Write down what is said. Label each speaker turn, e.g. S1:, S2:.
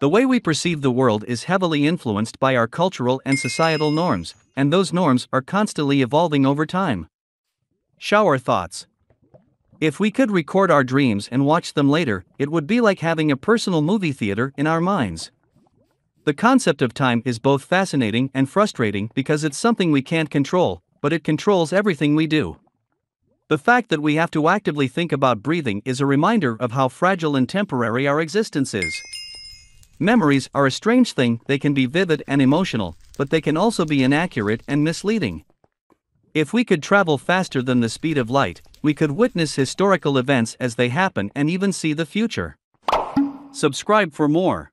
S1: The way we perceive the world is heavily influenced by our cultural and societal norms, and those norms are constantly evolving over time. Shower thoughts. If we could record our dreams and watch them later, it would be like having a personal movie theater in our minds. The concept of time is both fascinating and frustrating because it's something we can't control, but it controls everything we do. The fact that we have to actively think about breathing is a reminder of how fragile and temporary our existence is. Memories are a strange thing, they can be vivid and emotional, but they can also be inaccurate and misleading. If we could travel faster than the speed of light, we could witness historical events as they happen and even see the future. Subscribe for more.